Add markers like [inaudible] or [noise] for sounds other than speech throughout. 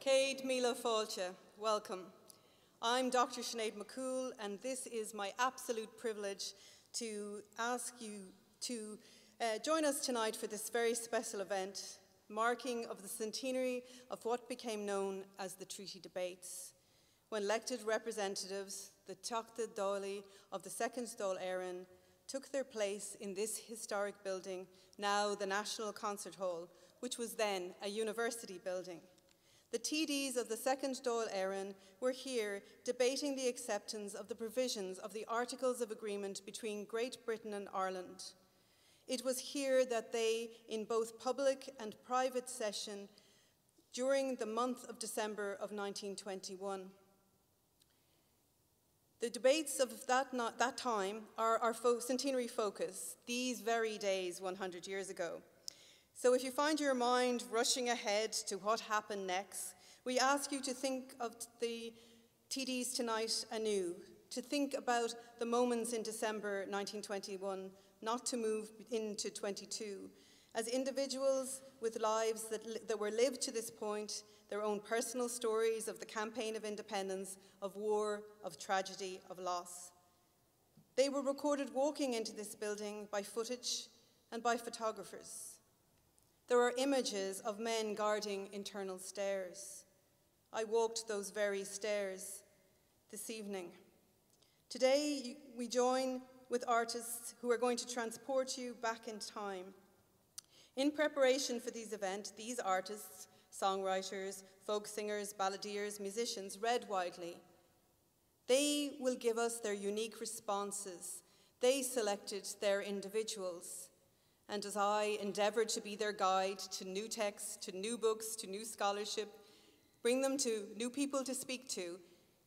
Céad Míle Fáilte, welcome. I'm Dr. Sinead McCoole, and this is my absolute privilege to ask you to uh, join us tonight for this very special event, marking of the centenary of what became known as the Treaty Debates, when elected representatives, the Teachta Dálaí of the Second Dáil Éireann, took their place in this historic building, now the National Concert Hall, which was then a university building. The TDs of the Second Dáil Éireann were here debating the acceptance of the provisions of the Articles of Agreement between Great Britain and Ireland. It was here that they, in both public and private session, during the month of December of 1921. The debates of that, not, that time are our fo centenary focus, these very days 100 years ago. So if you find your mind rushing ahead to what happened next, we ask you to think of the TDs tonight anew, to think about the moments in December 1921, not to move into 22. As individuals with lives that, that were lived to this point, their own personal stories of the campaign of independence, of war, of tragedy, of loss. They were recorded walking into this building by footage and by photographers. There are images of men guarding internal stairs. I walked those very stairs this evening. Today, we join with artists who are going to transport you back in time. In preparation for these events, these artists, songwriters, folk singers, balladeers, musicians read widely. They will give us their unique responses. They selected their individuals and as I endeavour to be their guide to new texts, to new books, to new scholarship, bring them to new people to speak to,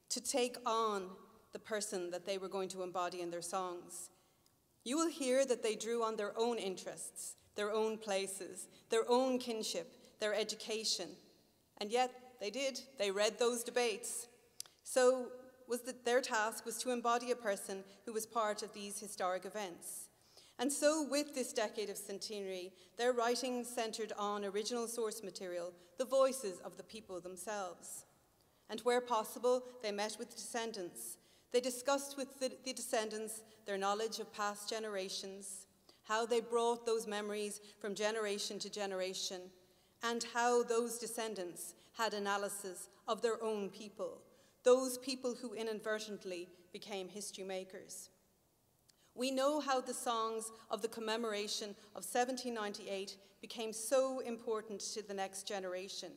to take on the person that they were going to embody in their songs. You will hear that they drew on their own interests, their own places, their own kinship, their education, and yet they did, they read those debates. So was that their task was to embody a person who was part of these historic events. And so, with this decade of centenary, their writing centered on original source material, the voices of the people themselves. And where possible, they met with descendants. They discussed with the, the descendants their knowledge of past generations, how they brought those memories from generation to generation, and how those descendants had analysis of their own people, those people who inadvertently became history makers. We know how the songs of the commemoration of 1798 became so important to the next generation.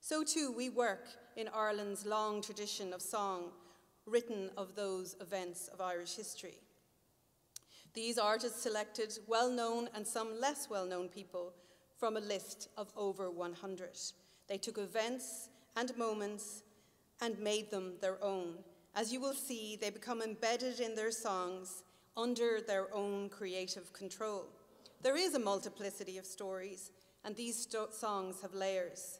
So too we work in Ireland's long tradition of song written of those events of Irish history. These artists selected well-known and some less well-known people from a list of over 100. They took events and moments and made them their own. As you will see, they become embedded in their songs under their own creative control. There is a multiplicity of stories, and these songs have layers.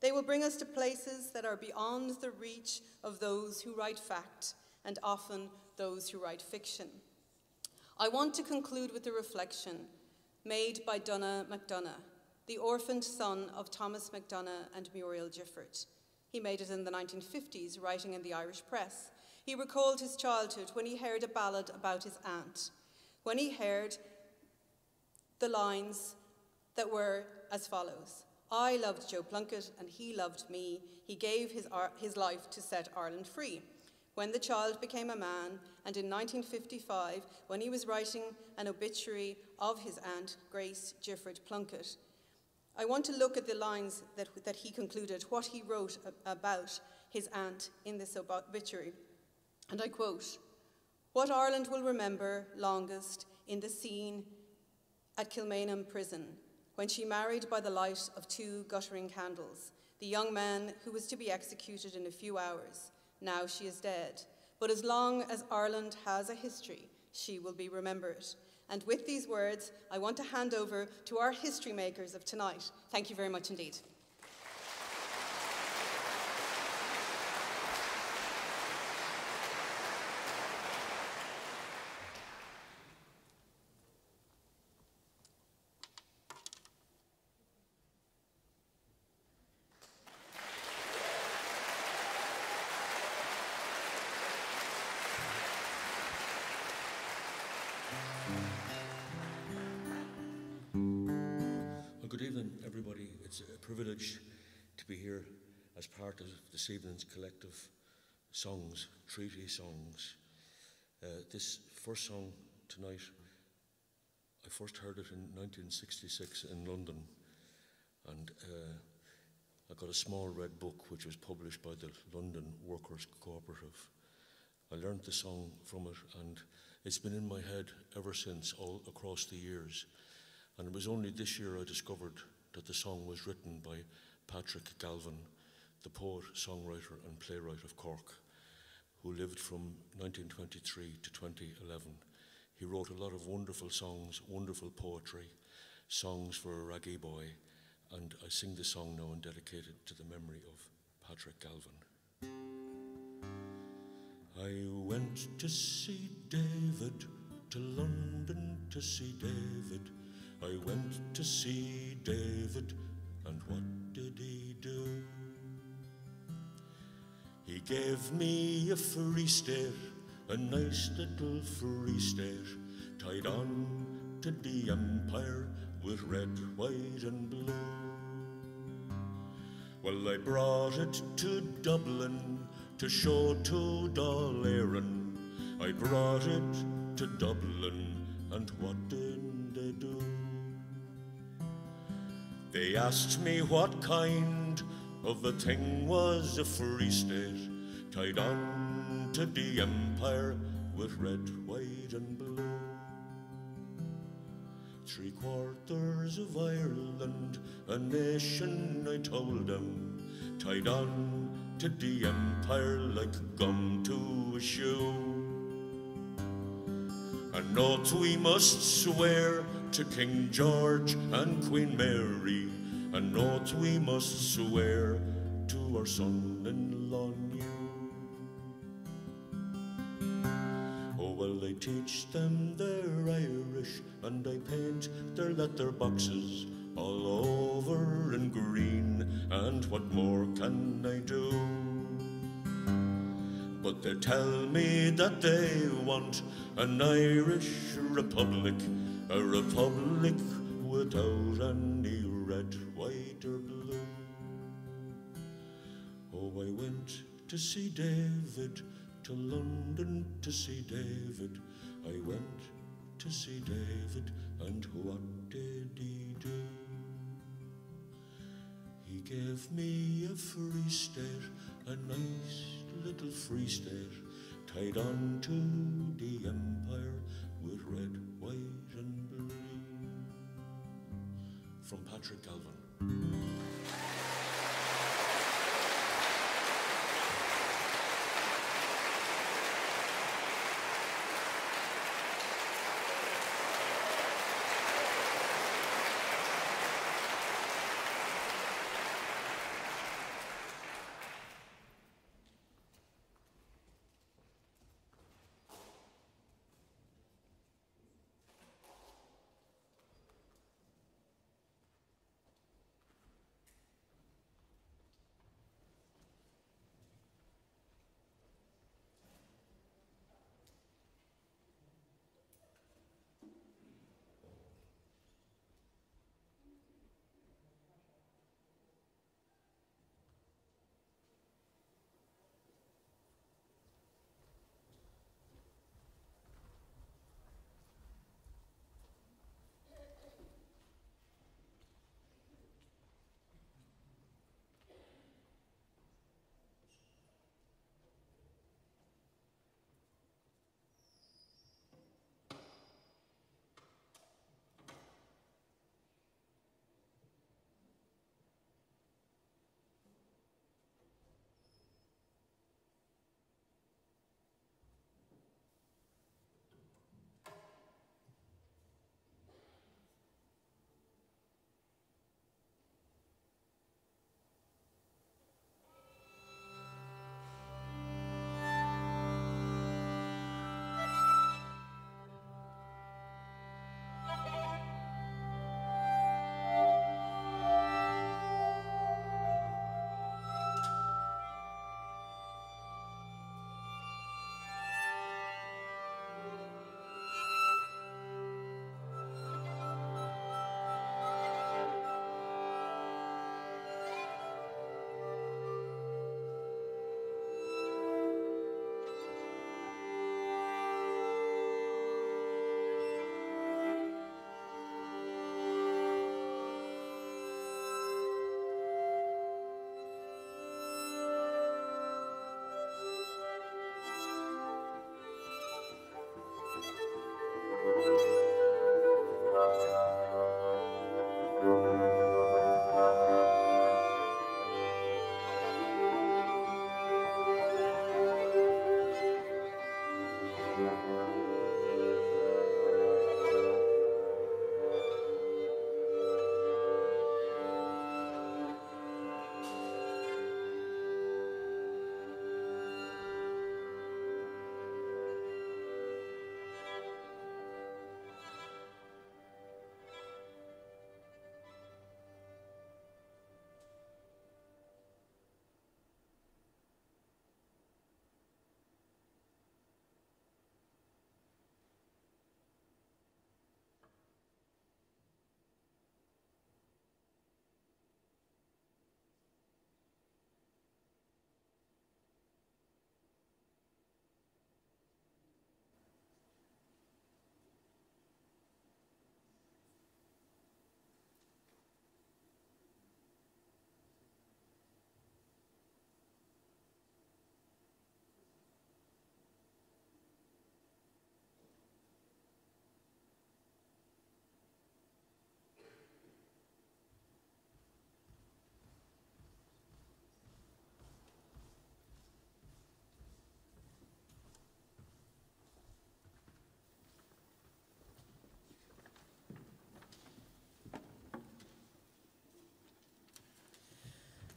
They will bring us to places that are beyond the reach of those who write fact, and often those who write fiction. I want to conclude with a reflection made by Donagh MacDonagh, the orphaned son of Thomas MacDonagh and Muriel Gifford. He made it in the 1950s, writing in the Irish press. He recalled his childhood when he heard a ballad about his aunt, when he heard the lines that were as follows I loved Joe Plunkett and he loved me. He gave his, his life to set Ireland free. When the child became a man, and in 1955, when he was writing an obituary of his aunt, Grace Gifford Plunkett, I want to look at the lines that, that he concluded, what he wrote about his aunt in this obituary. And I quote, What Ireland will remember longest in the scene at Kilmainham prison, when she married by the light of two guttering candles, the young man who was to be executed in a few hours. Now she is dead. But as long as Ireland has a history, she will be remembered. And with these words, I want to hand over to our history makers of tonight. Thank you very much indeed. Evening's collective songs, treaty songs. Uh, this first song tonight, I first heard it in 1966 in London, and uh, I got a small red book which was published by the London Workers' Cooperative. I learned the song from it, and it's been in my head ever since, all across the years. And it was only this year I discovered that the song was written by Patrick Galvin, the poet, songwriter, and playwright of Cork, who lived from 1923 to 2011. He wrote a lot of wonderful songs, wonderful poetry, songs for a raggy boy, and I sing the song now and dedicate it to the memory of Patrick Galvin. I went to see David, to London to see David. I went to see David, and what did he do? He gave me a free state, a nice little free state, tied on to the empire with red, white, and blue. Well, I brought it to Dublin to show to Éireann. I brought it to Dublin, and what did they do? They asked me what kind of the thing was a free state, tied on to the empire with red, white, and blue. Three quarters of Ireland, a nation, I told them, tied on to the empire like gum to a shoe. An oath we must swear to King George and Queen Mary, an oath we must swear to our son-in-law new. Oh, well, I teach them their Irish, and I paint their letter boxes all over in green, and what more can I do? But they tell me that they want an Irish republic, a republic without any went to see David, to London to see David. I went to see David, and what did he do? He gave me a free state, a nice little free state, tied on to the empire with red, white, and blue. From Patrick Galvin.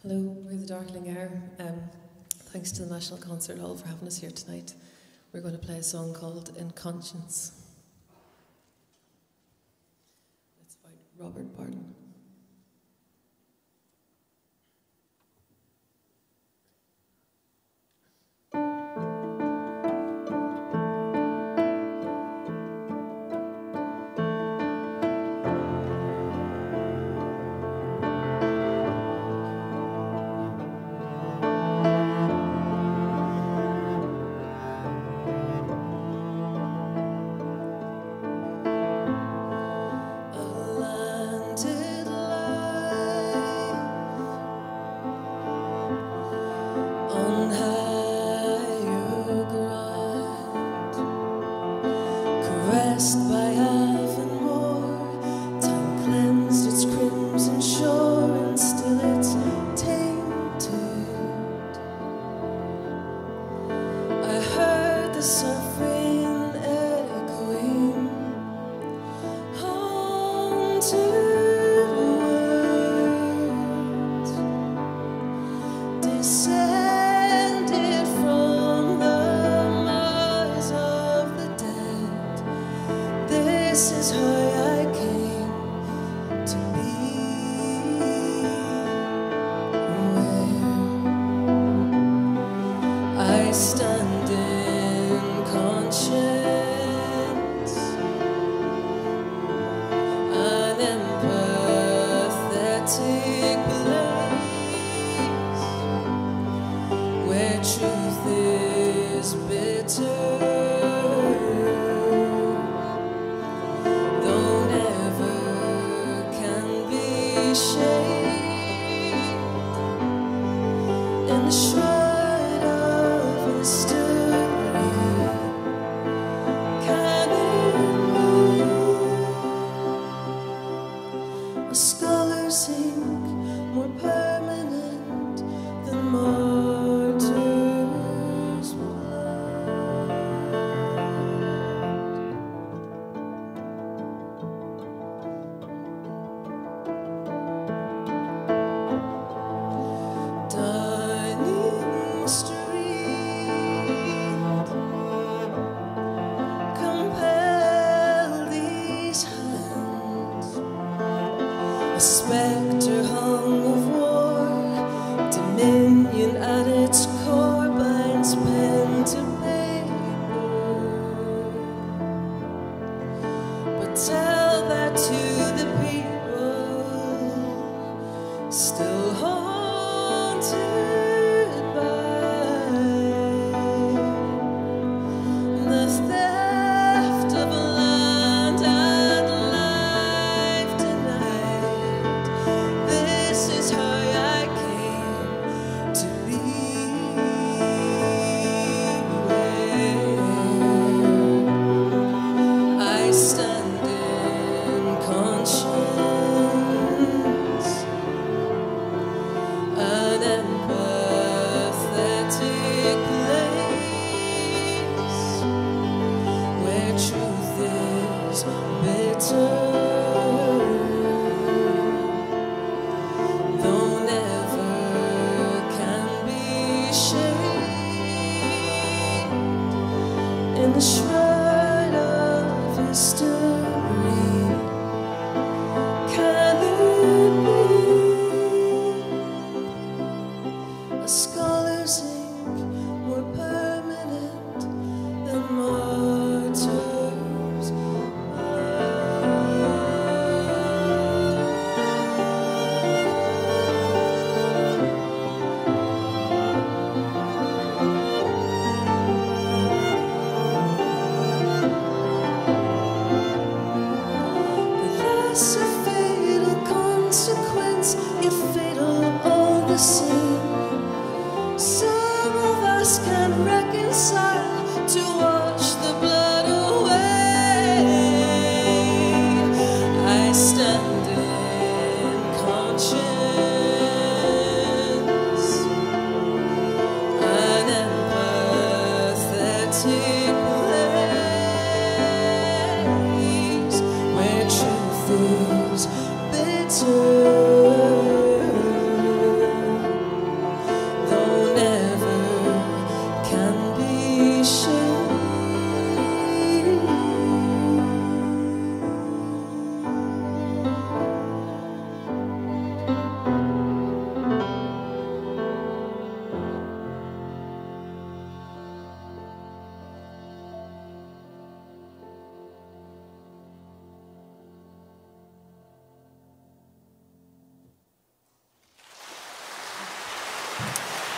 Hello, we're the Darkling Air. Um, thanks to the National Concert Hall for having us here tonight. We're going to play a song called In Conscience.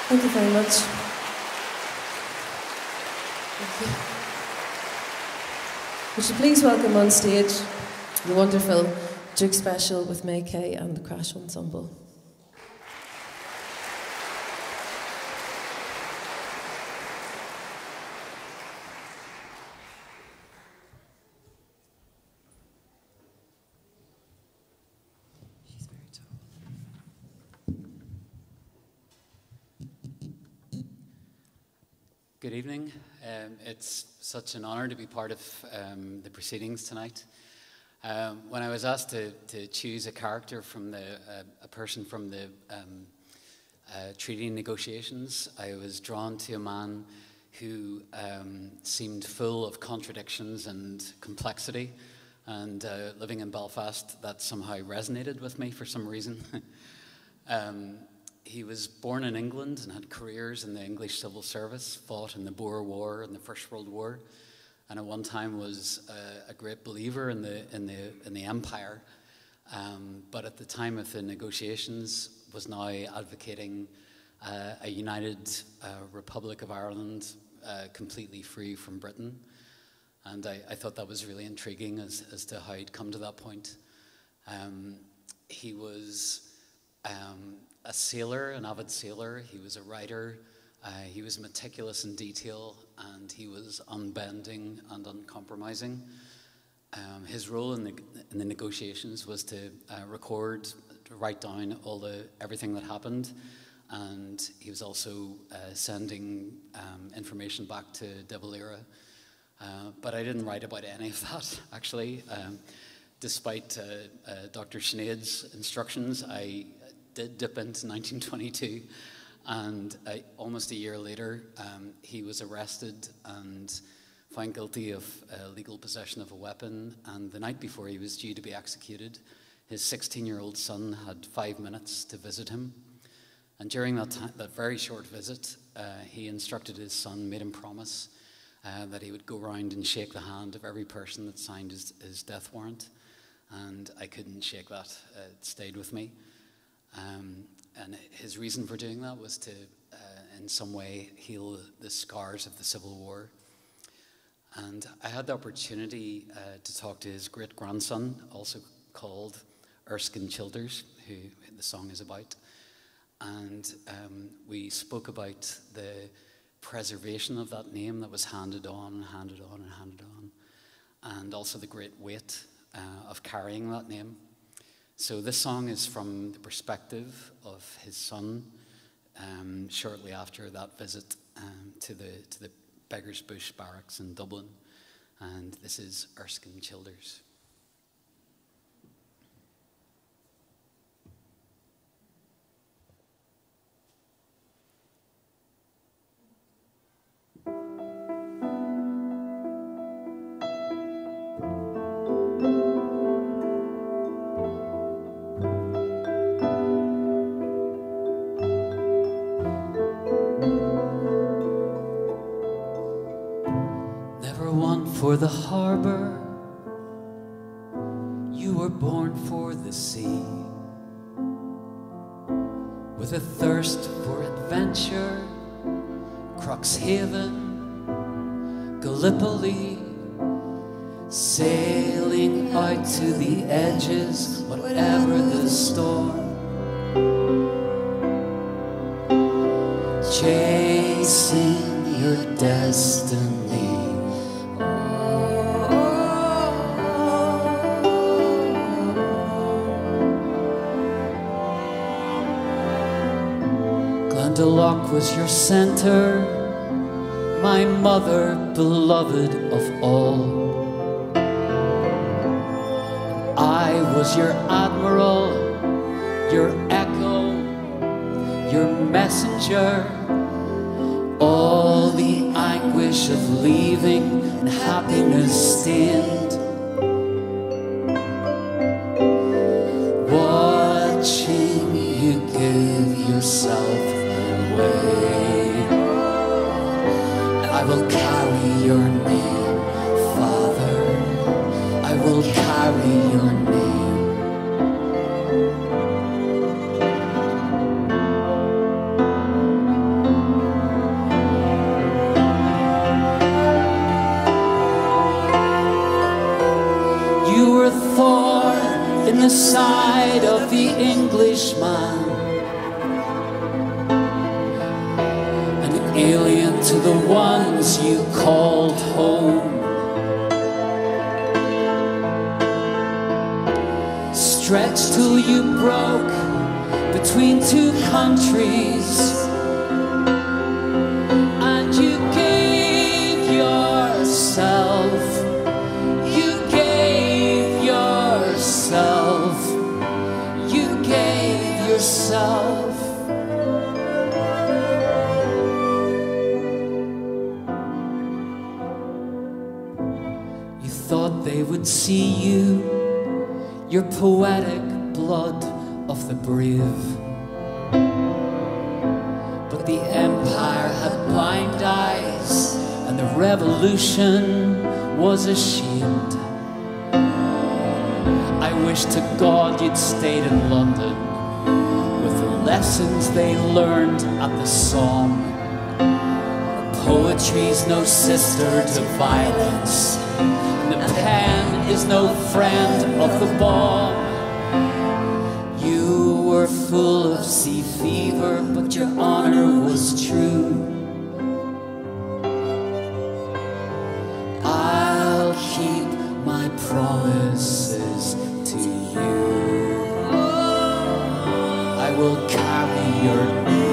Thank you very much. Would you please welcome on stage the wonderful Duke Special with May Kay and the Crash Ensemble. Good evening. Um, it's such an honour to be part of um, the proceedings tonight. Um, when I was asked to, to choose a character from the, uh, a person from the um, uh, treaty negotiations, I was drawn to a man who um, seemed full of contradictions and complexity. And uh, living in Belfast, that somehow resonated with me for some reason. [laughs] He was born in England and had careers in the English civil service, fought in the Boer War and the First World War, and at one time was a, a great believer in the, in the, in the empire. Um, but at the time of the negotiations, was now advocating uh, a united uh, Republic of Ireland, uh, completely free from Britain. And I, I, thought that was really intriguing as, as to how he'd come to that point. Um, he was um, a sailor, an avid sailor. He was a writer. Uh, he was meticulous in detail and he was unbending and uncompromising. Um, his role in the, in the, negotiations was to uh, record, to write down all the everything that happened, and he was also uh, sending um, information back to De Valera. Uh, but I didn't write about any of [laughs] that actually. Um, despite uh, uh, Dr. Sinead's instructions, I did dip into 1922, and uh, almost a year later, um, he was arrested and found guilty of uh, legal possession of a weapon. And the night before he was due to be executed, his 16 year old son had five minutes to visit him. And during that, time, that very short visit, uh, he instructed his son, made him promise uh, that he would go around and shake the hand of every person that signed his, his death warrant. And I couldn't shake that, it stayed with me. Um, and his reason for doing that was to, uh, in some way, heal the scars of the Civil War. And I had the opportunity uh, to talk to his great grandson, also called Erskine Childers, who the song is about. And um, we spoke about the preservation of that name that was handed on and handed on and handed on, and also the great weight uh, of carrying that name. So this song is from the perspective of his son um, shortly after that visit um, to, the, to the Beggars Bush barracks in Dublin. And this is Erskine Childers. For the harbor, you were born for the sea. With a thirst for adventure, Cuxhaven, Gallipoli, sailing out to the edges, whatever the storm. Chasing your destiny. Was your center, my mother beloved of all. I was your admiral, your echo, your messenger. All the anguish of leaving and happiness will carry your name,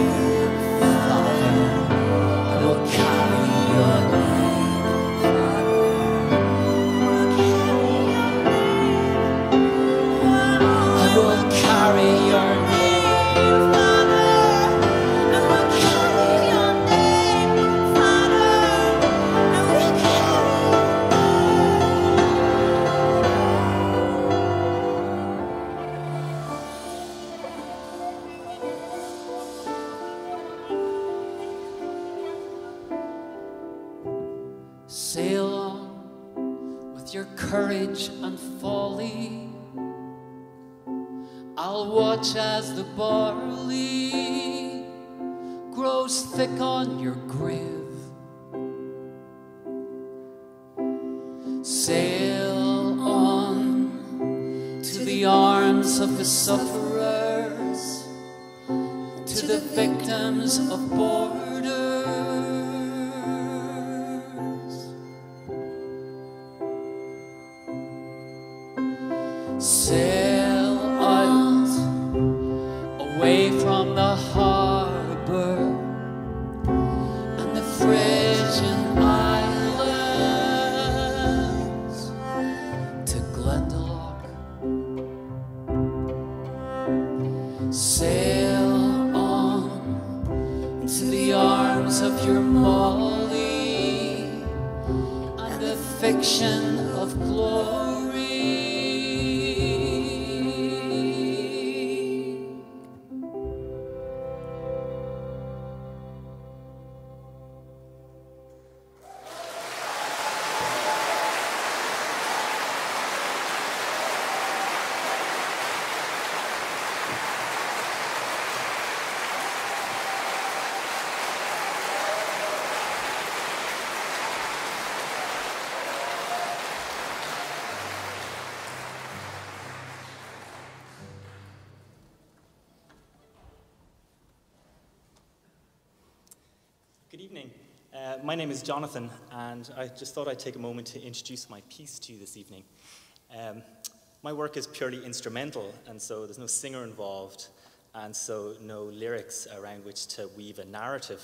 My name is Jonathan, and I just thought I'd take a moment to introduce my piece to you this evening. Um, my work is purely instrumental, and so there's no singer involved, and so no lyrics around which to weave a narrative.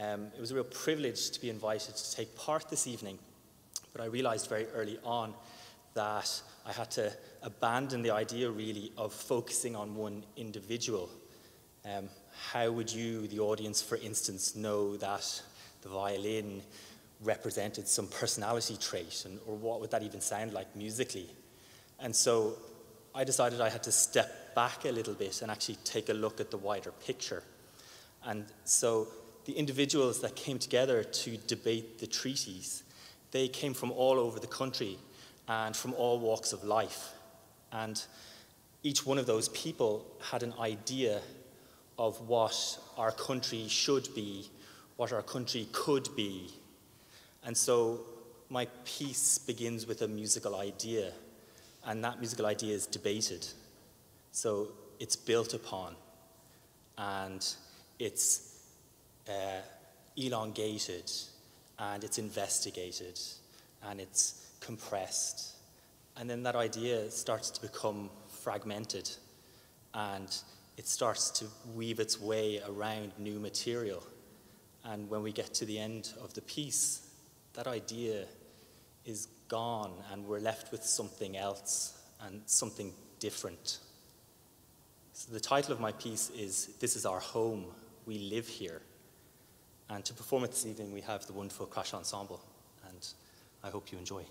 Um, it was a real privilege to be invited to take part this evening, but I realized very early on that I had to abandon the idea really of focusing on one individual. Um, how would you, the audience, for instance, know that the violin represented some personality trait, and, or what would that even sound like musically? And so I decided I had to step back a little bit and actually take a look at the wider picture. And so the individuals that came together to debate the treaties, they came from all over the country and from all walks of life. And each one of those people had an idea of what our country should be, what our country could be. And so my piece begins with a musical idea, and that musical idea is debated. So it's built upon, and it's uh, elongated, and it's investigated, and it's compressed. And then that idea starts to become fragmented, and it starts to weave its way around new material. And when we get to the end of the piece, that idea is gone, and we're left with something else and something different. So, the title of my piece is This is Our Home, We Live Here. And to perform it this evening, we have the wonderful Crash Ensemble, and I hope you enjoy.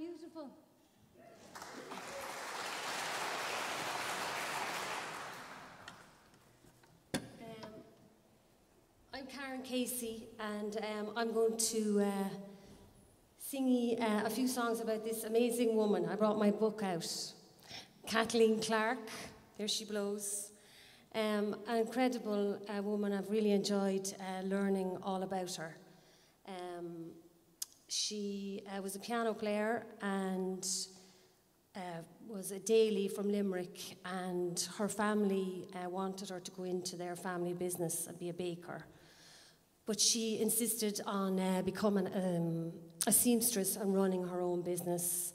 Beautiful? Um, I'm Karan Casey, and um, I'm going to uh, sing uh, a few songs about this amazing woman. I brought my book out. Kathleen Clarke, there she blows. Um, an incredible uh, woman. I've really enjoyed uh, learning all about her. She uh, was a piano player and uh, was a Daly from Limerick, and her family uh, wanted her to go into their family business and be a baker. But she insisted on uh, becoming um, a seamstress and running her own business.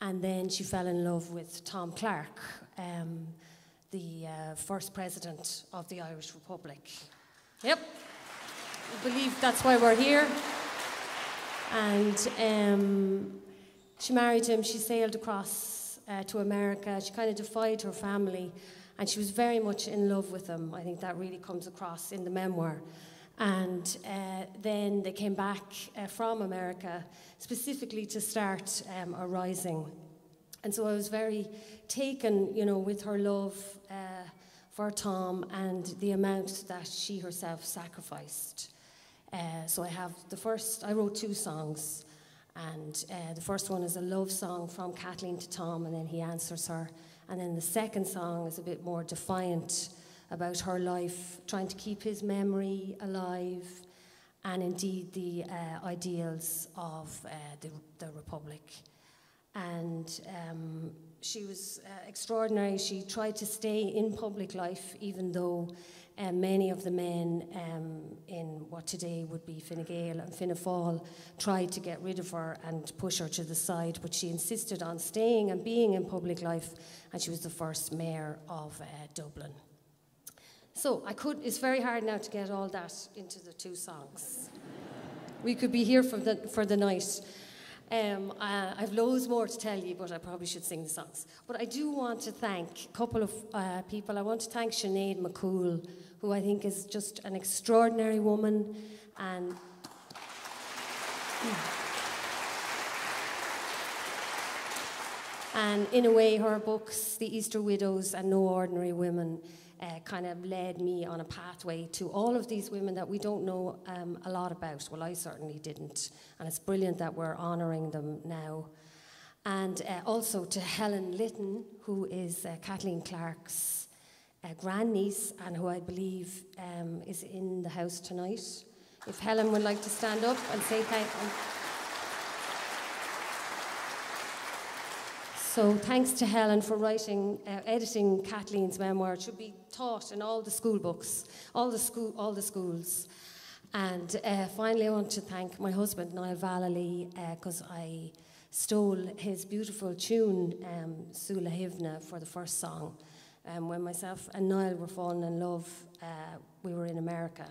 And then she fell in love with Tom Clarke, um, the uh, first president of the Irish Republic. Yep, I believe that's why we're here. And um, she married him, she sailed across uh, to America, she kind of defied her family, and she was very much in love with him. I think that really comes across in the memoir. And uh, then they came back uh, from America specifically to start um, a rising. And so I was very taken, you know, with her love uh, for Tom and the amount that she herself sacrificed. Uh, so I have the first, I wrote two songs. And uh, the first one is a love song from Kathleen to Tom, and then he answers her. And then the second song is a bit more defiant about her life, trying to keep his memory alive, and indeed the uh, ideals of uh, the, the Republic. And um, she was uh, extraordinary. She tried to stay in public life, even though um, many of the men um, in what today would be Fine Gael and Fianna Fáil tried to get rid of her and push her to the side, but she insisted on staying and being in public life, and she was the first mayor of uh, Dublin. So I could. It's very hard now to get all that into the two songs. we could be here for the for the night. Um, I've loads more to tell you, but I probably should sing the songs. But I do want to thank a couple of uh, people. I want to thank Sinead McCoole, who I think is just an extraordinary woman, and. And in a way, her books, The Easter Widows and No Ordinary Women, uh, kind of led me on a pathway to all of these women that we don't know um, a lot about. Well, I certainly didn't. And it's brilliant that we're honouring them now. And uh, also to Helen Litton, who is uh, Kathleen Clarke's uh, grandniece and who I believe um, is in the house tonight. If Helen would like to stand up and say thank you. So thanks to Helen for writing, uh, editing Kathleen's memoir. It should be taught in all the school books, all the school, all the schools. And uh, finally, I want to thank my husband Niall Vallely because uh, I stole his beautiful tune, um, Sula Hivna, for the first song. Um, when myself and Niall were falling in love, uh, we were in America,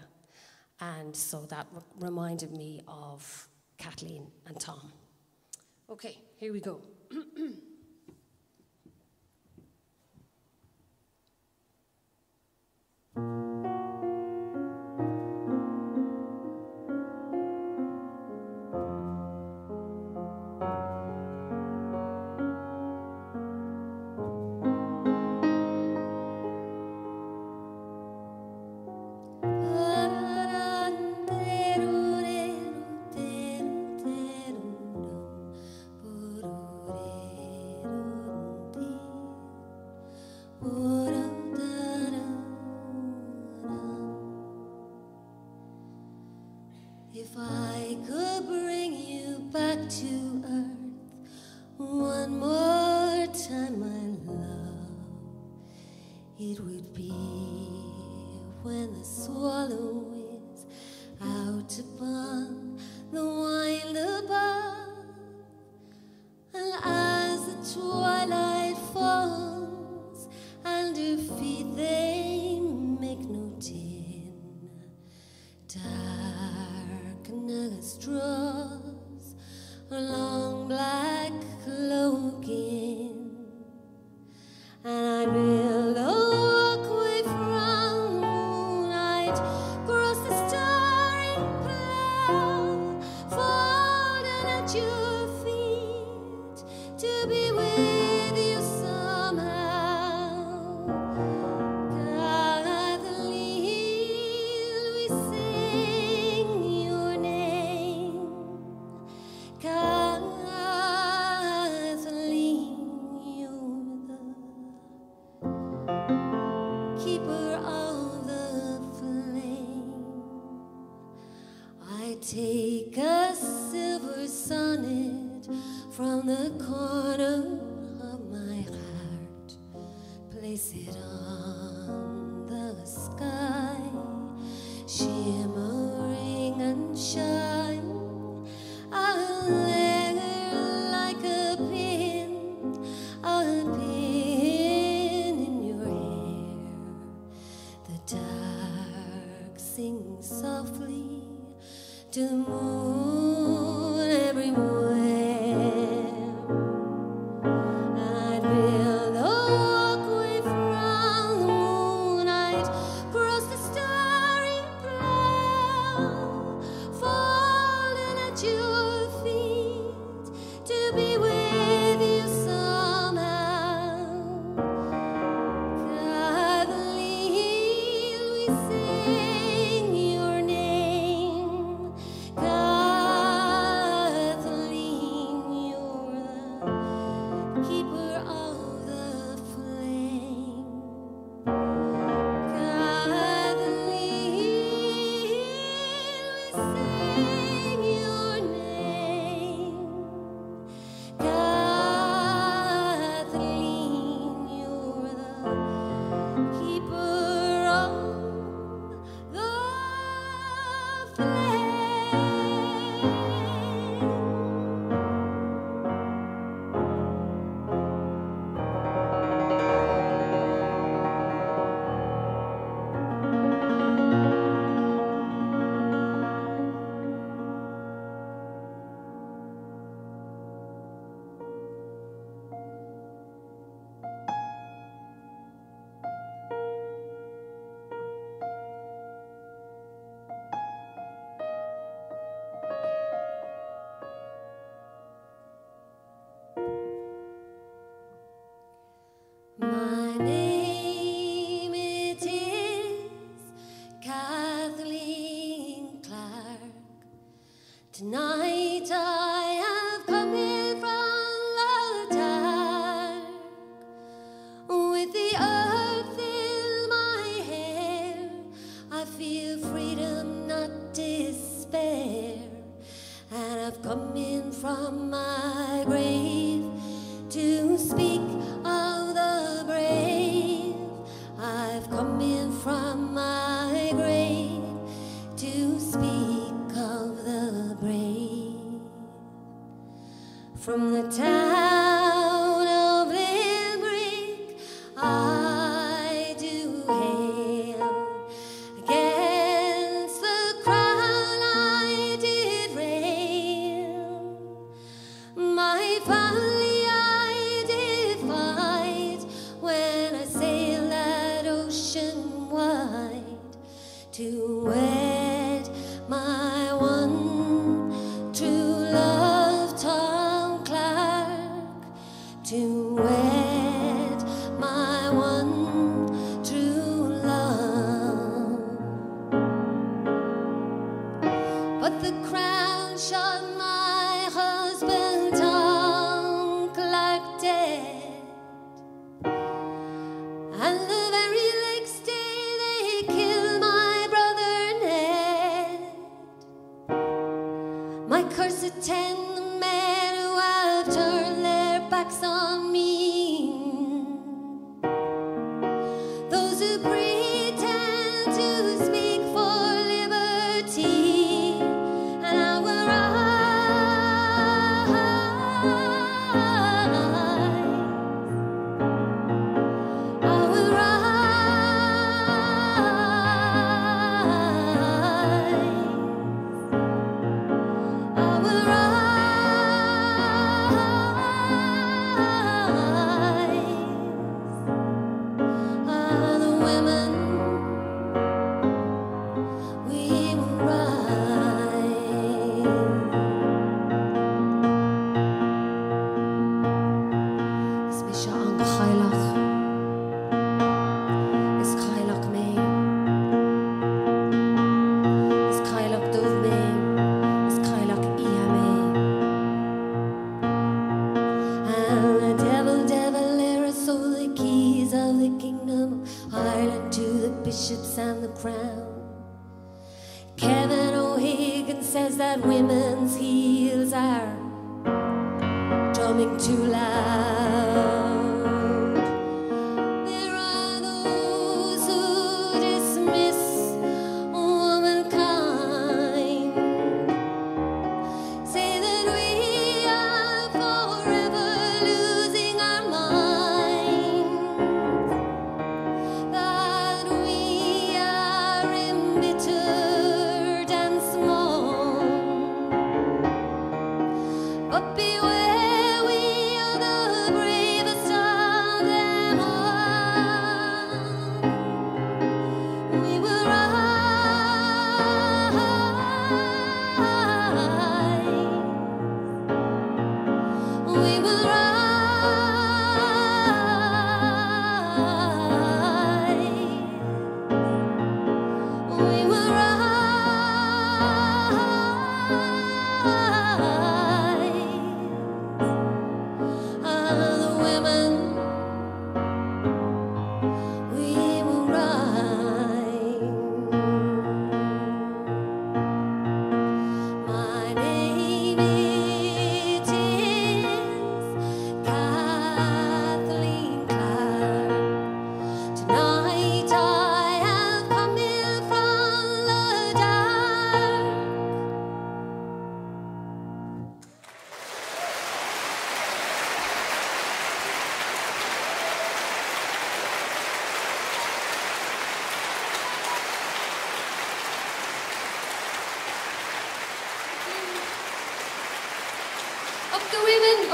and so that re- reminded me of Kathleen and Tom. Okay, here we go. [clears throat]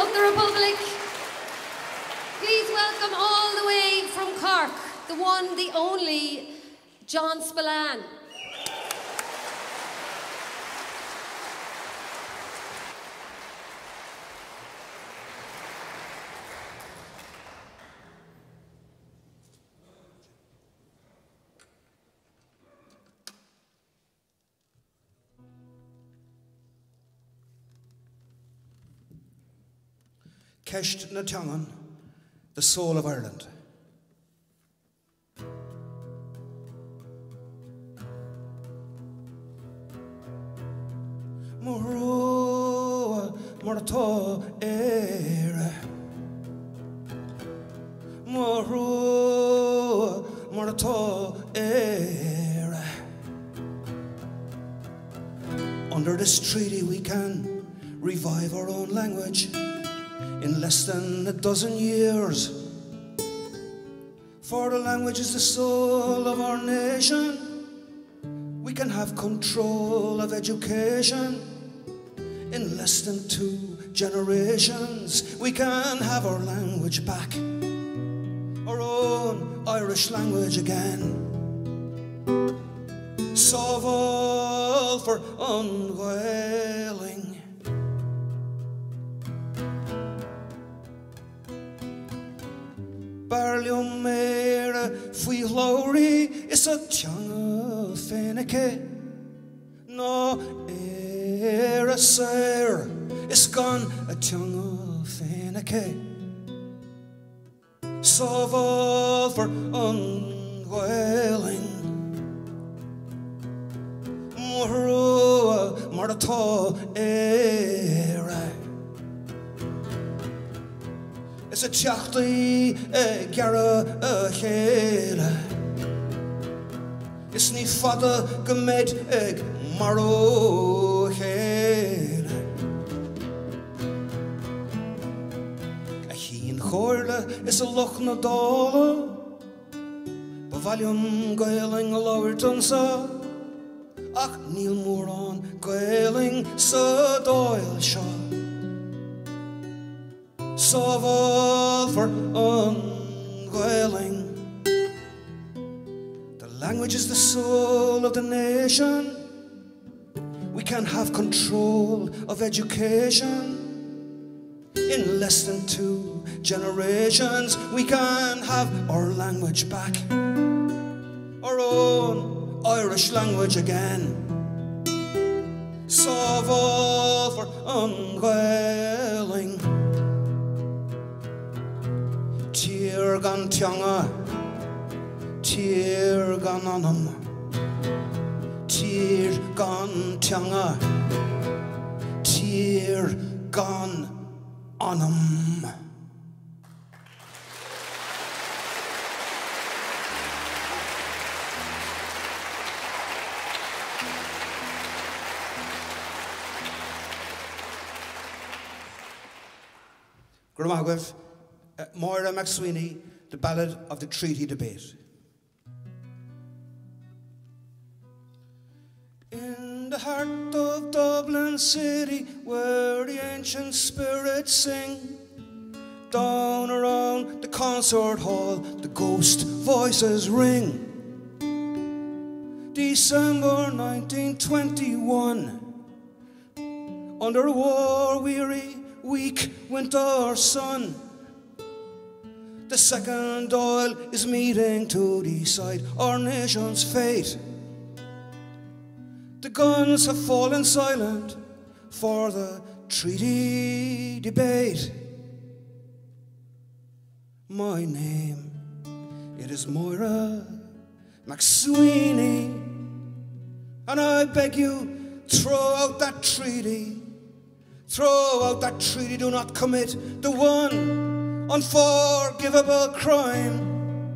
of the Republic, please welcome all the way from Cork, the one, the only, John Spillane. Kesht na Tiongan, the soul of Ireland. Dozen years. For the language is the soul of our nation. We can have control of education in less than two generations. We can have our language back, our own Irish language again. Soval for unwailing. Fenike. No era sir is gone a tianga fenike. Soval for unwailing. Morua marto era. Is a teachtaí gara a chéile. Is ní fada go méid ag maró chéile. A hín chóirle is a loch na dála, Ba bhailm gailing a láirtansa, ach níl mór an gailing sa dáil seo. Soval for unwilling. The language is the soul of the nation. We can have control of education. In less than two generations, we can have our language back, our own Irish language again. Soval for unwilling. Tír Tir gan tianga, tir gan anam, tir gan tianga, tir gan anam. Gramagwef, uh, Moira MacSwiney, The Ballad of the Treaty Debate. Heart of Dublin City, where the ancient spirits sing, down around the concert hall, the ghost voices ring. December 1921, under a war weary, weak winter sun. The second Dáil is meeting to decide our nation's fate. The guns have fallen silent for the treaty debate. My name, it is Moira MacSwiney, and I beg you, throw out that treaty. Throw out that treaty, do not commit the one unforgivable crime.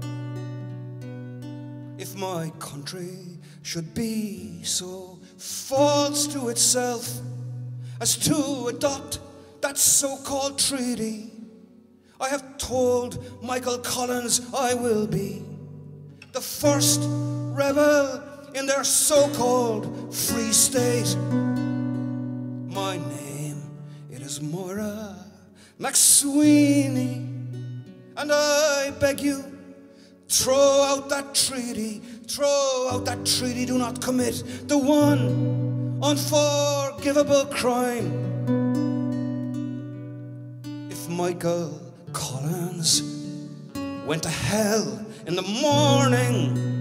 If my country should be so false to itself as to adopt that so called treaty, I have told Michael Collins I will be the first rebel in their so called free state. My name, it is Moira MacSwiney, and I beg you, throw out that treaty, throw out that treaty, do not commit the one unforgivable crime. If Michael Collins went to hell in the morning,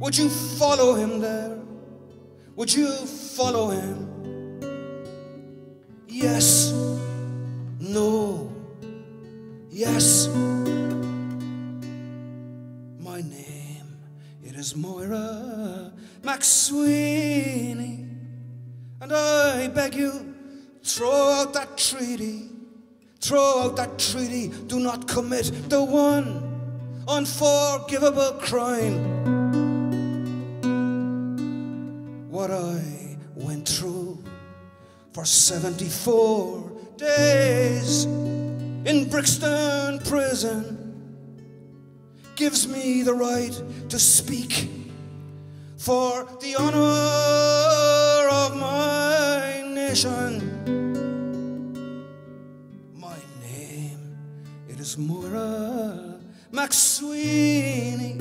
would you follow him there? Would you follow him? Yes, no, yes. Is Moira MacSwiney, and I beg you, throw out that treaty. Throw out that treaty. Do not commit the one unforgivable crime. What I went through for 74 days in Brixton prison gives me the right to speak for the honor of my nation. My name, it is Moira MacSwiney,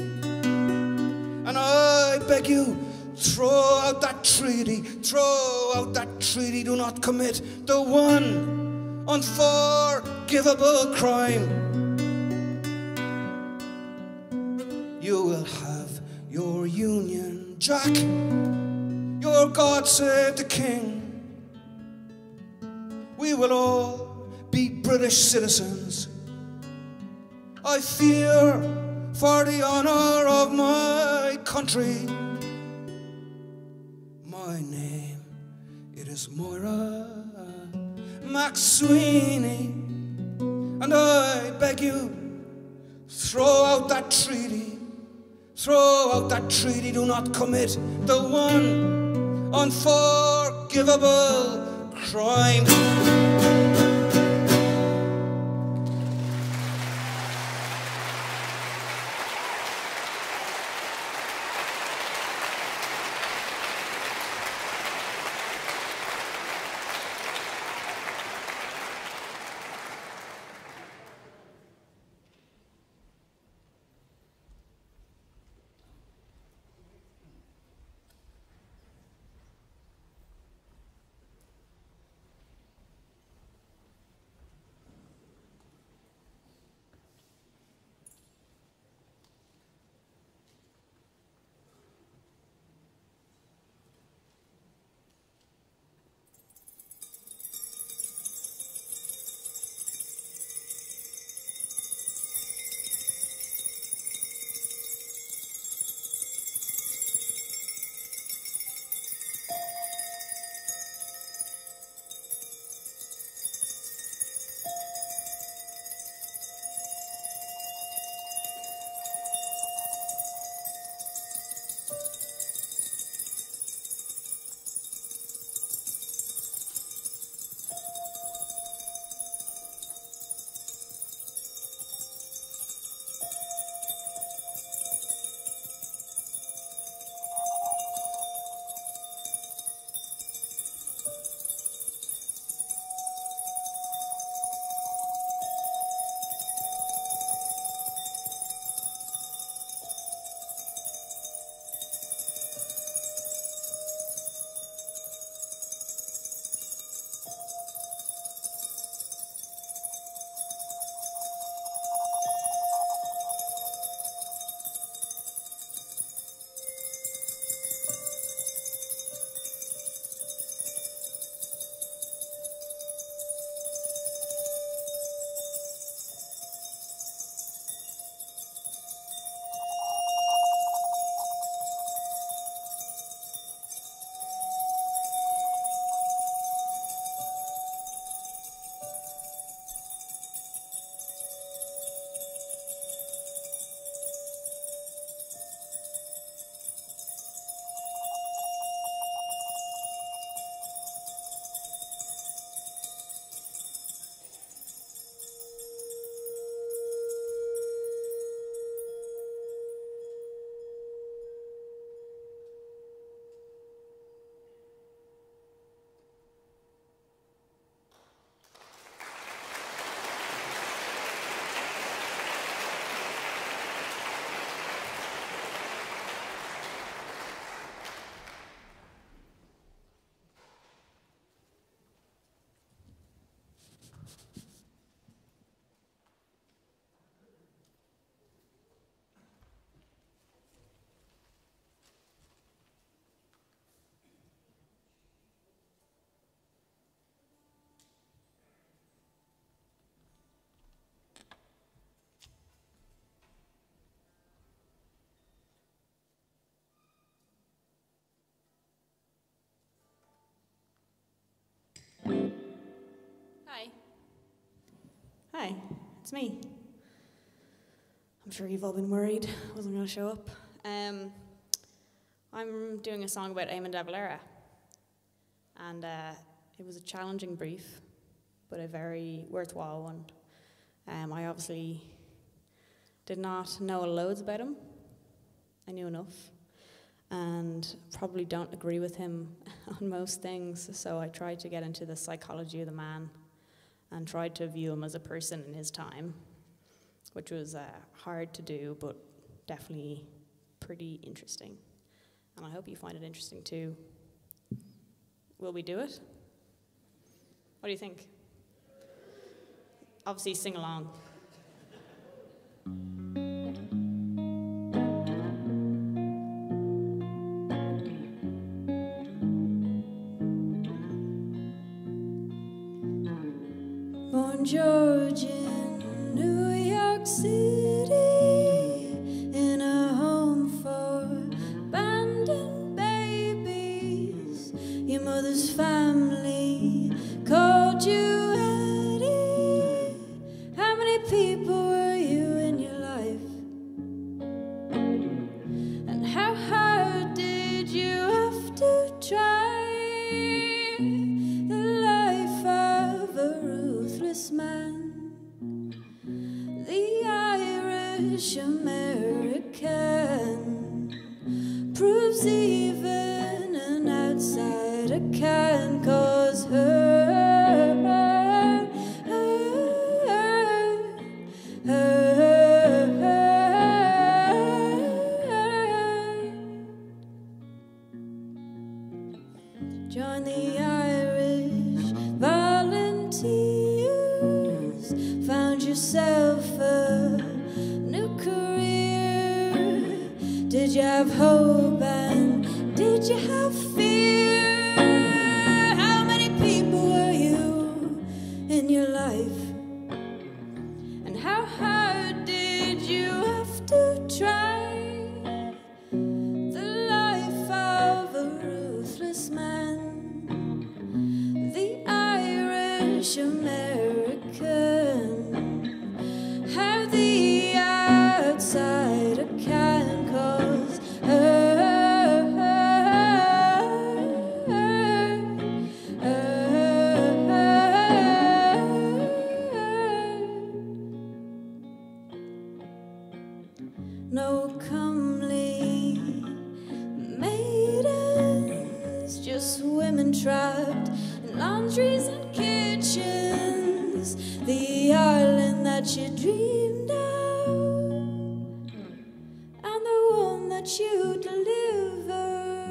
and I beg you, throw out that treaty, throw out that treaty, do not commit the one unforgivable crime. You will have your Union Jack, your God save the King. We will all be British citizens. I fear for the honor of my country. My name, it is Moira MacSwiney, and I beg you, throw out that treaty. Throw out that treaty, do not commit the one unforgivable crime. Hi. Hi, it's me. I'm sure you've all been worried I wasn't going to show up. Um, I'm doing a song about Eamon de Valera. And uh, it was a challenging brief, but a very worthwhile one. Um, I obviously did not know a loads about him. I knew enough. And probably don't agree with him [laughs] on most things, so I tried to get into the psychology of the man and tried to view him as a person in his time, which was uh, hard to do, but definitely pretty interesting. And I hope you find it interesting too. Will we do it? What do you think? Obviously, sing along. No comely maidens, just women trapped in laundries and kitchens. The Ireland that you dreamed of, and the one that you delivered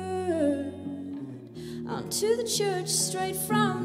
onto the church straight from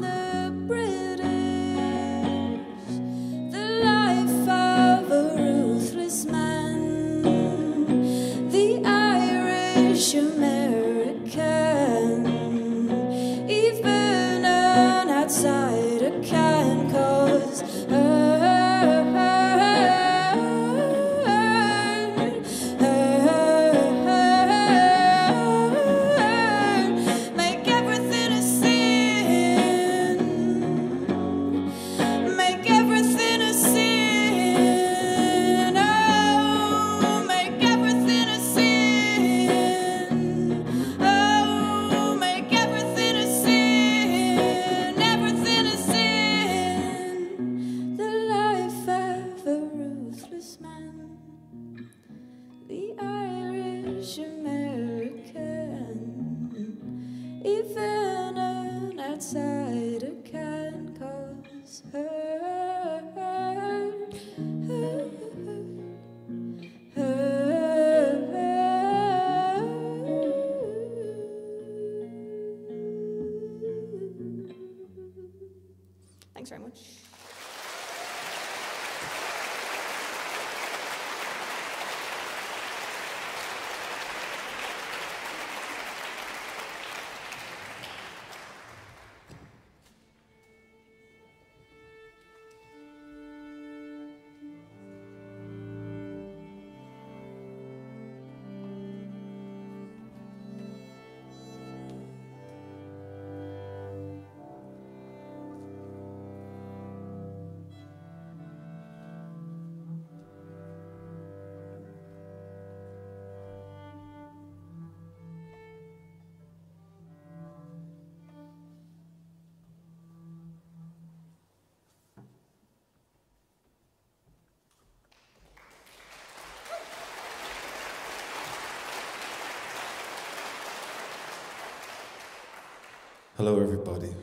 Hello, everybody.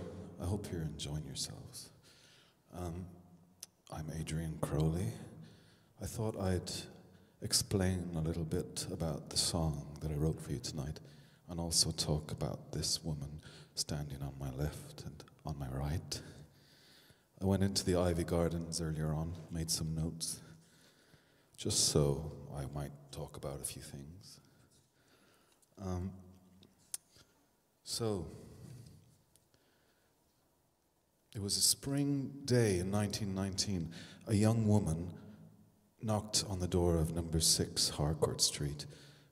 I hope you're enjoying yourselves. Um, I'm Adrian Crowley. I thought I'd explain a little bit about the song that I wrote for you tonight and also talk about this woman standing on my left and on my right. I went into the Iveagh Gardens earlier on, made some notes, just so I might talk about a few things. Um, so, it was a spring day in 1919. A young woman knocked on the door of number six Harcourt Street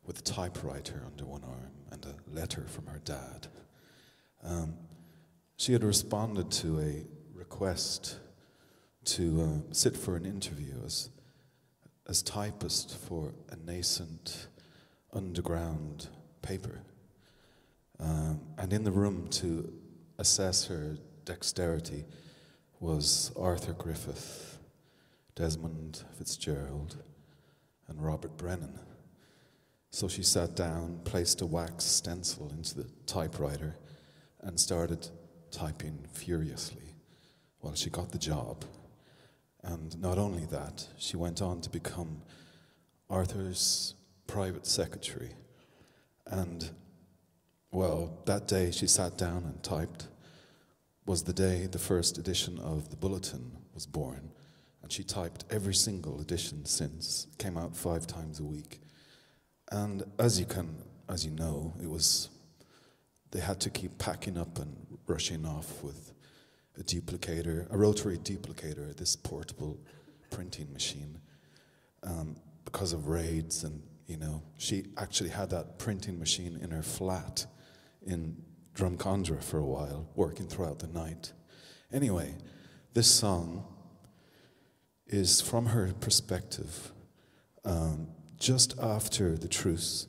with a typewriter under one arm and a letter from her dad. Um, she had responded to a request to uh, sit for an interview as, as typist for a nascent underground paper. Um, and in the room to assess her dexterity was Arthur Griffith, Desmond Fitzgerald, and Robert Brennan. So she sat down, placed a wax stencil into the typewriter, and started typing furiously while she got the job. And not only that, she went on to become Arthur's private secretary. And, well, that day she sat down and typed was the day the first edition of the Bulletin was born, and she typed every single edition since. Came out five times a week. And as you can, as you know, it was, they had to keep packing up and rushing off with a duplicator, a rotary duplicator, this portable printing machine, um, because of raids. And, you know, she actually had that printing machine in her flat in Drumcondra for a while, working throughout the night. Anyway, this song is from her perspective um, just after the truce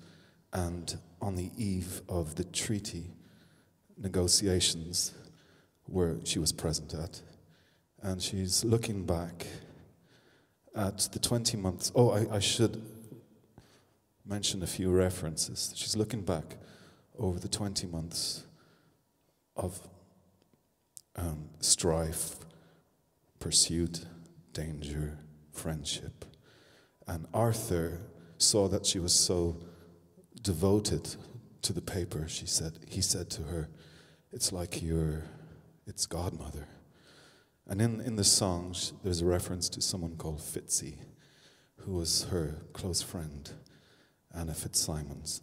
and on the eve of the treaty negotiations where she was present at. And she's looking back at the 20 months. Oh, I, I should mention a few references. She's looking back over the 20 months of um, strife, pursuit, danger, friendship. And Arthur saw that she was so devoted to the paper. She said, he said to her, "It's like you're, its godmother." And in, in the song, there's a reference to someone called Fitzy, who was her close friend, Anna Fitzsimons.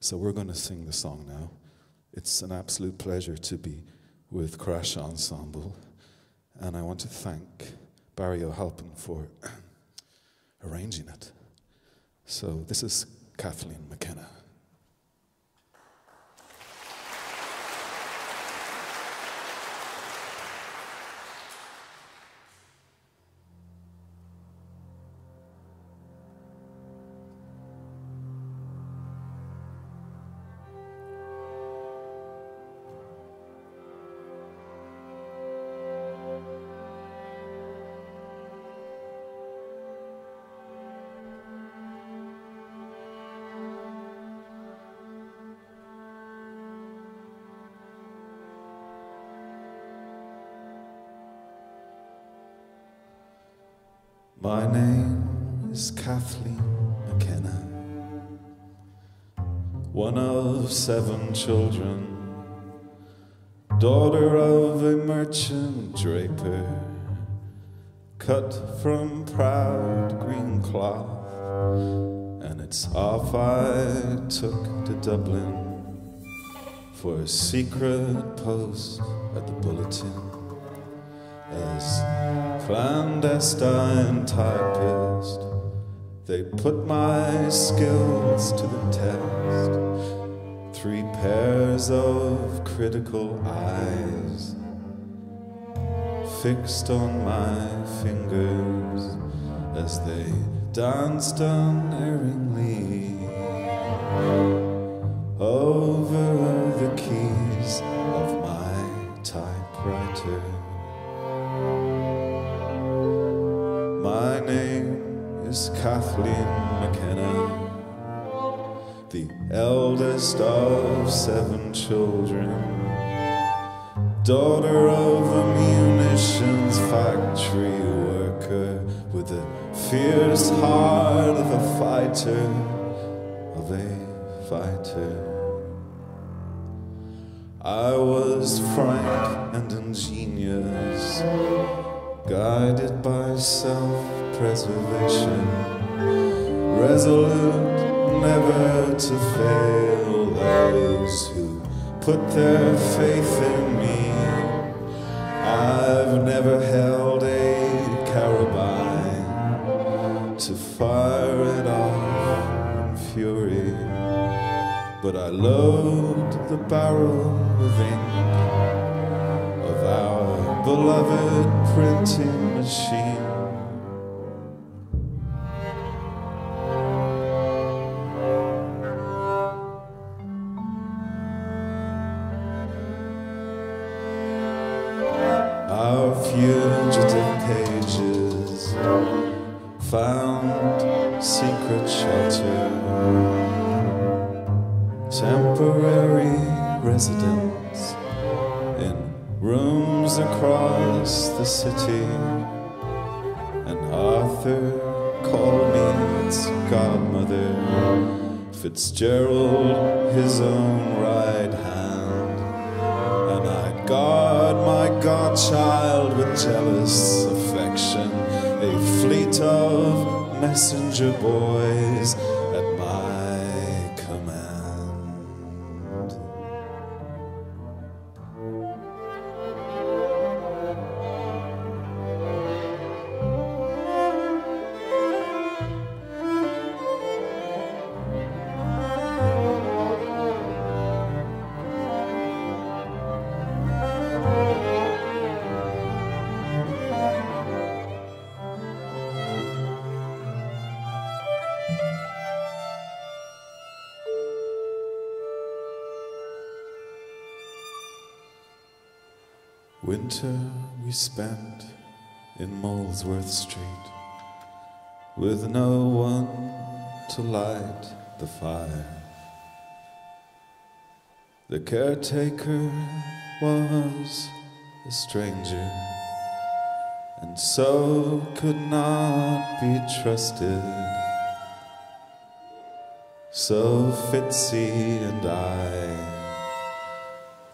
So we're going to sing the song now. It's an absolute pleasure to be with Crash Ensemble, and I want to thank Barry O'Halpin for [clears throat] arranging it. So this is Kathleen McKenna. Children, daughter of a merchant draper, cut from proud green cloth, and it's off I took to Dublin for a secret post at the bulletin as clandestine typist. They put my skills to the test. Three pairs of critical eyes fixed on my fingers as they danced unerringly over the keys of my typewriter. My name is Kathleen McKenna, the eldest of seven children. daughter of a munitions factory worker with the fierce heart of a fighter, of a fighter. I was frank and ingenious, guided by self preservation, resolute never to fail those who put their faith in me. I've never held a carabine to fire it off in fury, but I load the barrel with ink of our beloved printing machine. Fitzgerald his own right hand. And I'd guard my godchild with jealous affection, a fleet of messenger boys we spent in Molesworth Street with no one to light the fire. The caretaker was a stranger and so could not be trusted. So Fitzy and I,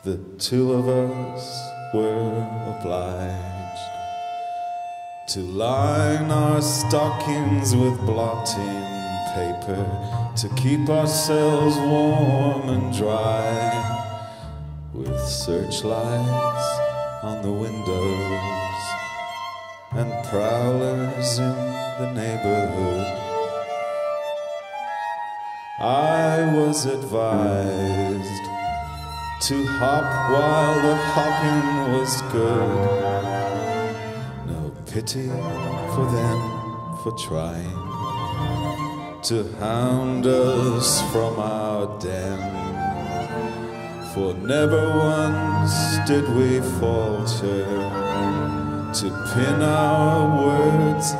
the two of us, were obliged to line our stockings with blotting paper to keep ourselves warm and dry with searchlights on the windows and prowlers in the neighborhood. I was advised to hop while the hopping was good. No pity for them for trying to hound us from our den. For never once did we falter to pin our words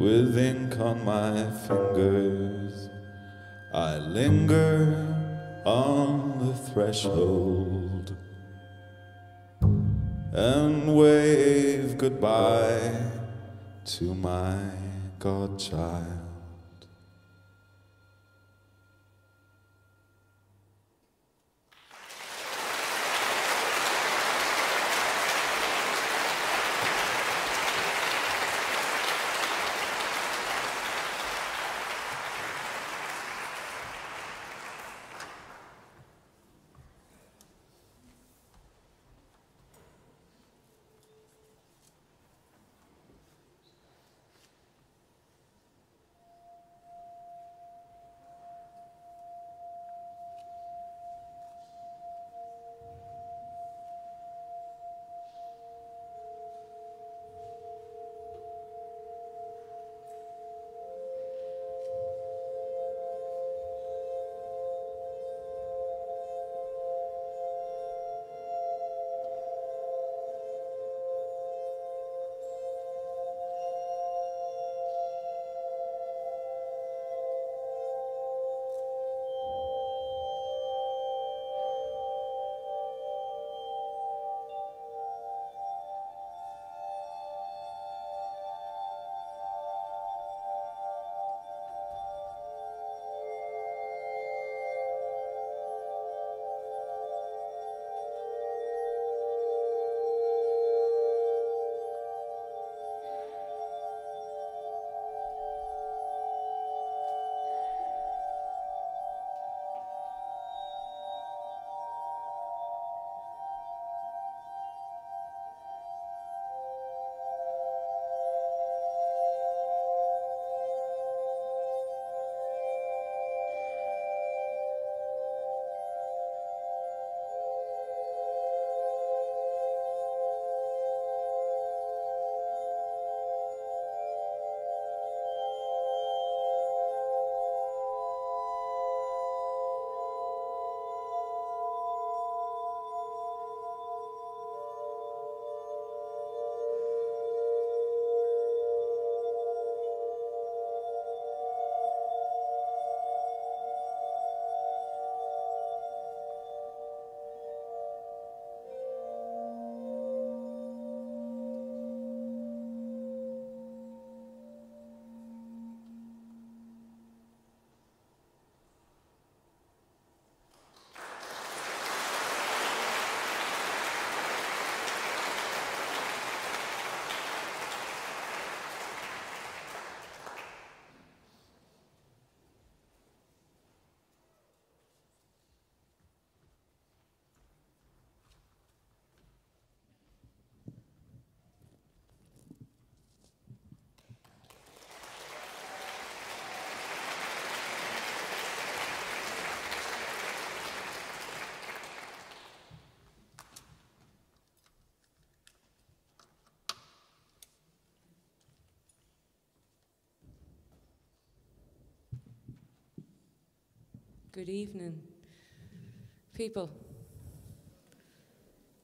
With ink on my fingers, I linger on the threshold and wave goodbye to my godchild. Good evening, people.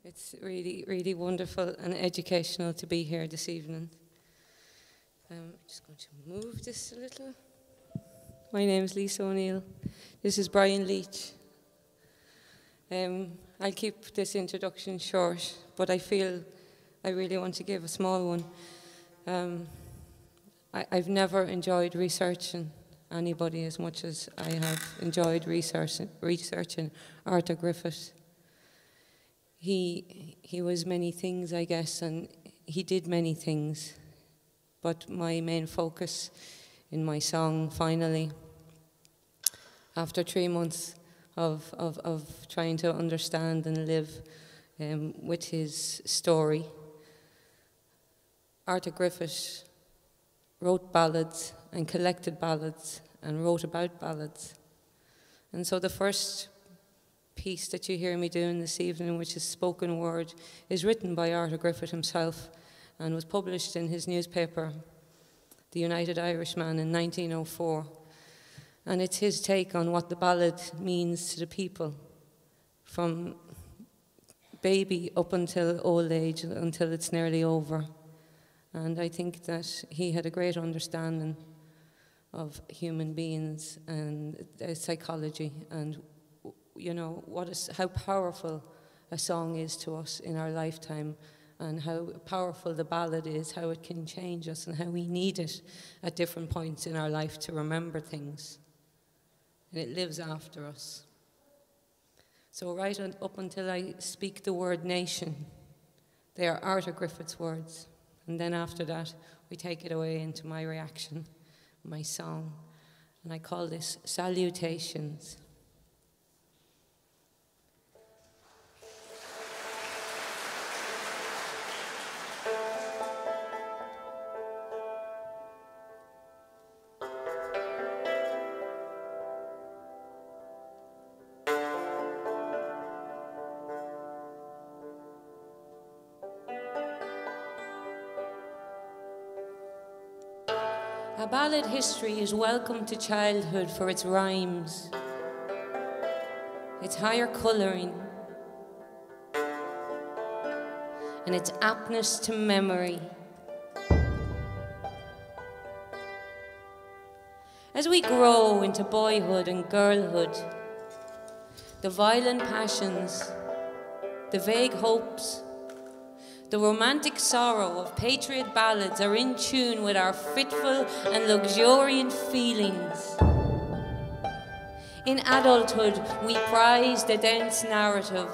It's really, really wonderful and educational to be here this evening. Um, I'm just going to move this a little. My name is Lisa O'Neill. This is Brian Leach. Um, I'll keep this introduction short, but I feel I really want to give a small one. Um, I, I've never enjoyed researching anybody as much as I have enjoyed researching, researching Arthur Griffith. He, he was many things, I guess, and he did many things. But my main focus in my song, finally, after three months of, of, of trying to understand and live um, with his story, Arthur Griffith wrote ballads and collected ballads and wrote about ballads. And so the first piece that you hear me doing this evening, which is spoken word, is written by Arthur Griffith himself and was published in his newspaper, The United Irishman, in 1904. And it's his take on what the ballad means to the people from baby up until old age, until it's nearly over. And I think that he had a great understanding of human beings and uh, psychology and you know what is how powerful a song is to us in our lifetime and how powerful the ballad is how it can change us and how we need it at different points in our life to remember things. And it lives after us. So right on, up until i speak the word nation they are arthur griffith's words and then after that we take it away into my reaction my song. And I call this Salutations. Ballad history is welcome to childhood for its rhymes, its higher colouring, and its aptness to memory. As we grow into boyhood and girlhood, the violent passions, the vague hopes, the romantic sorrow of patriot ballads are in tune with our fitful and luxuriant feelings. In adulthood, we prize the dense narrative,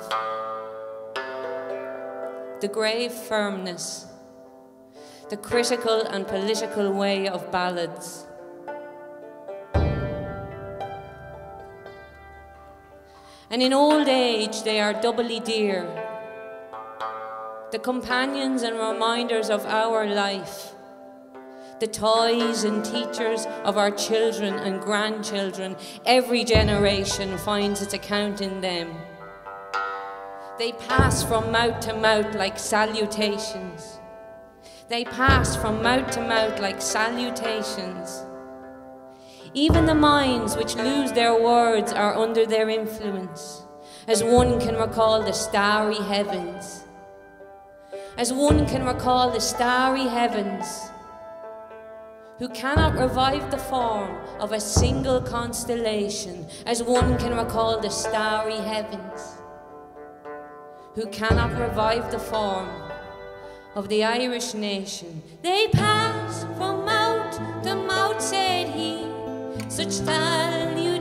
the grave firmness, the critical and political way of ballads. And in old age, they are doubly dear the companions and reminders of our life, the toys and teachers of our children and grandchildren. Every generation finds its account in them. They pass from mouth to mouth like salutations. They pass from mouth to mouth like salutations. Even the minds which lose their words are under their influence, as one can recall the starry heavens as one can recall the starry heavens, who cannot revive the form of a single constellation, as one can recall the starry heavens, who cannot revive the form of the Irish nation. They pass from mouth to mouth, said he, such salutations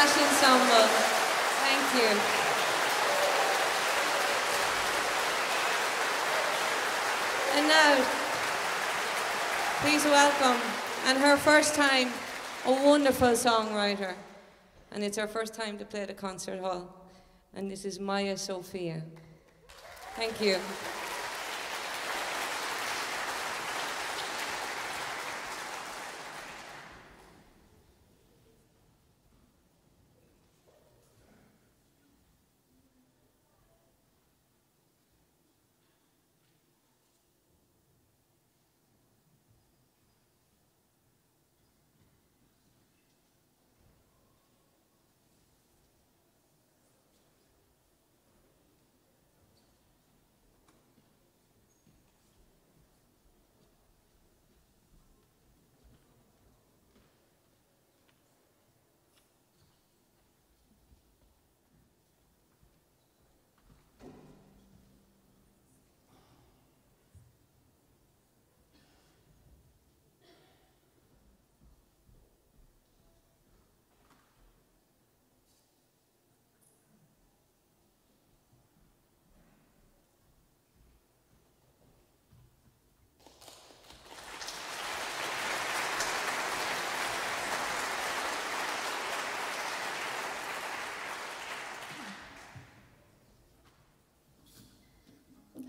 Crash Ensemble. Thank you. And now, please welcome, and her first time, a wonderful songwriter. And it's her first time to play at a concert hall. And this is Maija Sofia. Thank you.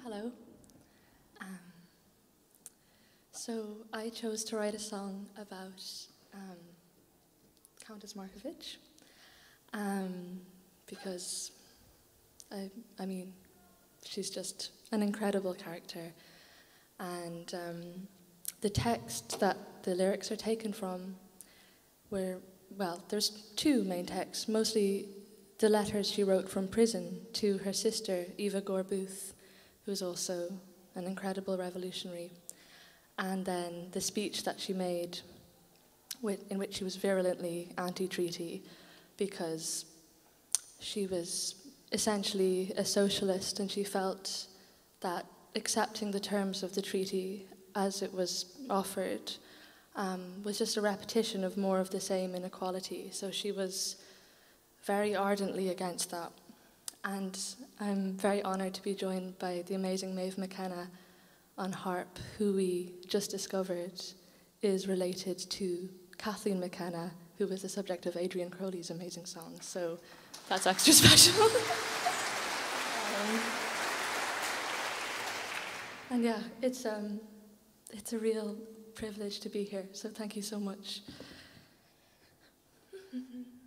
Hello. Um, so I chose to write a song about um, Countess Markievicz um, because I, I mean, she's just an incredible character, and um, the text that the lyrics are taken from were well, there's two main texts, mostly the letters she wrote from prison to her sister Eva Gore Booth who was also an incredible revolutionary. And then the speech that she made, in which she was virulently anti treaty because she was essentially a socialist and she felt that accepting the terms of the treaty as it was offered um, was just a repetition of more of the same inequality. So she was very ardently against that. And I'm very honoured to be joined by the amazing Maeve McKenna on harp, who we just discovered is related to Kathleen McKenna, who was the subject of Adrian Crowley's amazing song. So that's extra [laughs] special. um, and yeah, it's, um, it's a real privilege to be here. So thank you so much. [laughs]